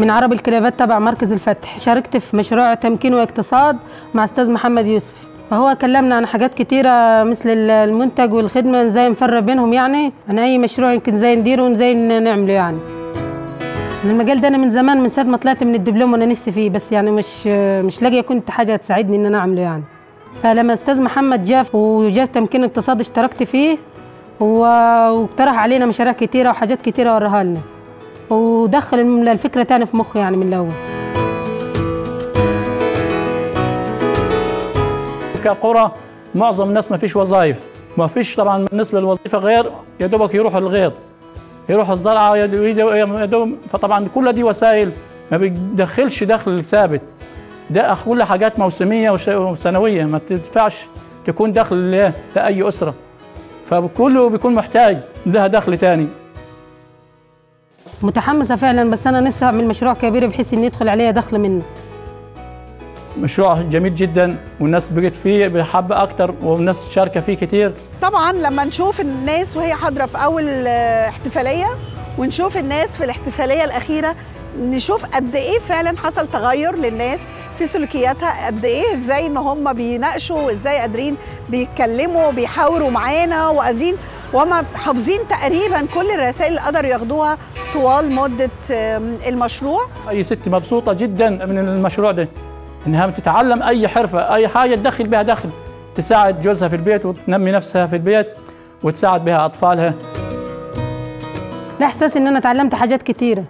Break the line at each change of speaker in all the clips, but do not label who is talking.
من عرب الكلابات تبع مركز الفتح. شاركت في مشروع تمكين واقتصاد مع أستاذ محمد يوسف. فهو كلمنا عن حاجات كتيرة مثل المنتج والخدمة إزاي نفرق بينهم يعني عن أي مشروع يمكن إزاي نديره وإزاي نعمله يعني. المجال ده أنا من زمان من ساعة ما طلعت من الدبلوم وأنا نفسي فيه بس يعني مش مش لاقية كنت حاجة تساعدني إن أنا أعمله يعني. فلما أستاذ محمد جاء وجاء تمكين اقتصاد اشتركت فيه واقترح علينا مشاريع كتيرة وحاجات كتيرة وراها لنا ودخل الفكرة تاني في مخي يعني من الأول.
كقرى معظم الناس ما فيش وظائف. ما فيش طبعا بالنسبة للوظيفة غير يا دوبك يروحوا الغيط يروحوا الزرعة يا دوب فطبعا كل دي وسائل. ما بتدخلش دخل ثابت. ده كل حاجات موسمية وسنوية. ما تدفعش تكون دخل لأي أسرة. فكله بيكون محتاج لها دخل تاني.
متحمسة فعلا بس أنا نفسي أعمل مشروع كبير بحيث ان يدخل عليا دخل منه.
مشروع جميل جدا والناس بقت فيه بحبة أكتر والناس شاركة فيه كتير.
طبعا لما نشوف الناس وهي حاضرة في أول احتفالية ونشوف الناس في الاحتفالية الأخيرة نشوف قد إيه فعلا حصل تغير للناس في سلوكياتها قد إيه إزاي إن هم بيناقشوا وإزاي قادرين بيتكلموا بيحاوروا معانا وقادرين وهم حافظين تقريبا كل الرسائل اللي قدروا ياخدوها طوال مدة المشروع.
أي ست مبسوطة جدا من المشروع ده. إنها تتعلم أي حرفة أي حاجة تدخل بها دخل. تساعد جوزها في البيت وتنمي نفسها في البيت وتساعد بها أطفالها.
لا إحساس إن أنا اتعلمت حاجات كتيرة.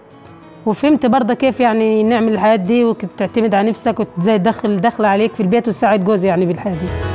وفهمت برضه كيف يعني نعمل الحياة دي وتعتمد على نفسك وإزاي تدخل دخل عليك في البيت وتساعد جوزي يعني بالحياة دي.